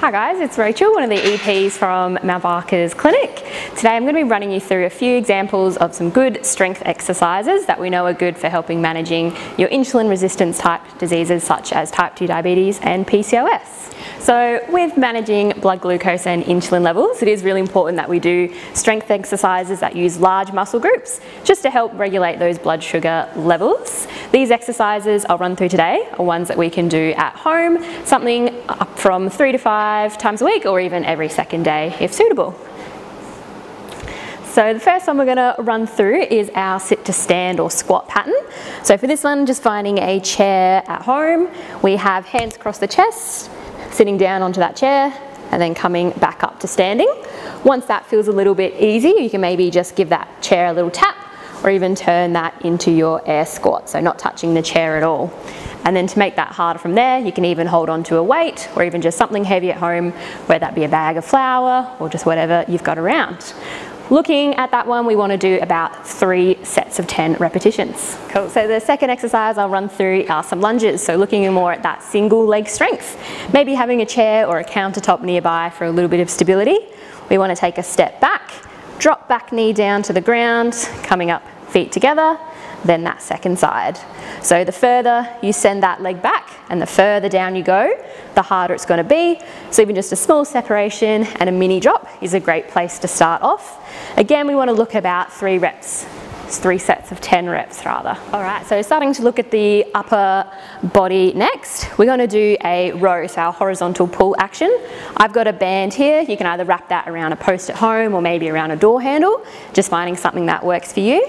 Hi guys, it's Rachel, one of the EPs from Mount Barker's clinic. Today I'm going to be running you through a few examples of some good strength exercises that we know are good for helping managing your insulin resistance type diseases such as type 2 diabetes and PCOS. So with managing blood glucose and insulin levels, it is really important that we do strength exercises that use large muscle groups just to help regulate those blood sugar levels. These exercises I'll run through today are ones that we can do at home, something up from three to five five times a week or even every second day if suitable. So the first one we're going to run through is our sit to stand or squat pattern. So for this one, just finding a chair at home. We have hands across the chest, sitting down onto that chair, and then coming back up to standing. Once that feels a little bit easy, you can maybe just give that chair a little tap or even turn that into your air squat, so not touching the chair at all. And then to make that harder from there, you can even hold on to a weight or even just something heavy at home, whether that be a bag of flour or just whatever you've got around. Looking at that one, we want to do about three sets of 10 repetitions. Cool, so the second exercise I'll run through are some lunges. So looking more at that single leg strength. Maybe having a chair or a countertop nearby for a little bit of stability. We want to take a step back, drop back knee down to the ground, coming up feet together, then that second side. So the further you send that leg back and the further down you go, the harder it's going to be. So even just a small separation and a mini drop is a great place to start off. Again, we want to look about three reps three sets of 10 reps rather. All right, so starting to look at the upper body next, we're gonna do a row, so our horizontal pull action. I've got a band here, you can either wrap that around a post at home or maybe around a door handle, just finding something that works for you.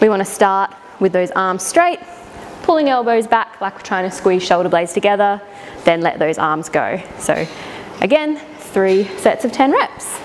We wanna start with those arms straight, pulling elbows back like we're trying to squeeze shoulder blades together, then let those arms go. So again, three sets of 10 reps.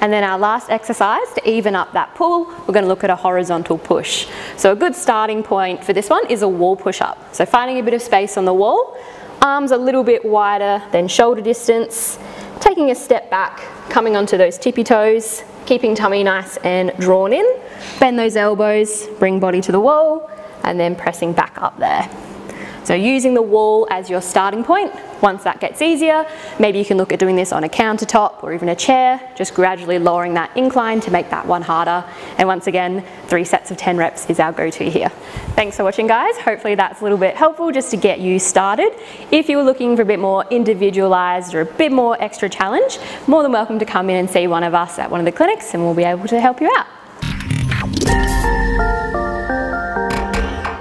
And then our last exercise to even up that pull, we're going to look at a horizontal push. So a good starting point for this one is a wall push up. So finding a bit of space on the wall, arms a little bit wider than shoulder distance, taking a step back, coming onto those tippy toes, keeping tummy nice and drawn in, bend those elbows, bring body to the wall, and then pressing back up there. So using the wall as your starting point, once that gets easier, maybe you can look at doing this on a countertop or even a chair, just gradually lowering that incline to make that one harder. And once again, three sets of 10 reps is our go-to here. Thanks for watching guys. Hopefully that's a little bit helpful just to get you started. If you were looking for a bit more individualized or a bit more extra challenge, more than welcome to come in and see one of us at one of the clinics and we'll be able to help you out.